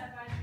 onde, onde